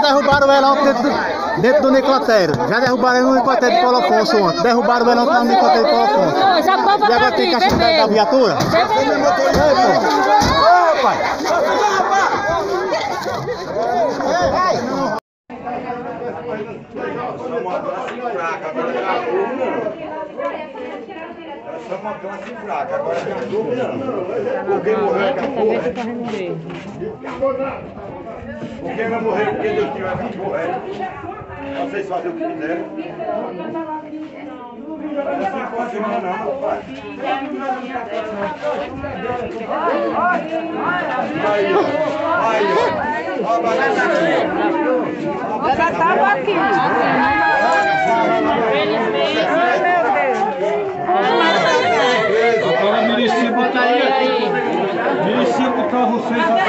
derrubaram ela ontem dentro do, dentro do necrotério. Já derrubaram ele no necrotério de Paulo Afonso ontem. Derrubaram ela ontem no necrotério de Paulo Afonso. Já E agora botar tem que achar da vermelho. viatura? Ei, pai. Só uma classe fraca, agora Catulo não. É só uma classe fraca, Porque vai morrer porque Deus tiver que morrer. Vocês fazem o que quiserem. Não pode não, não, pai. Aí, ó. Aí, ó. Ó a bagacinha. Já tava aqui. Agora Murici botaria aqui. Murici botar vocês Tá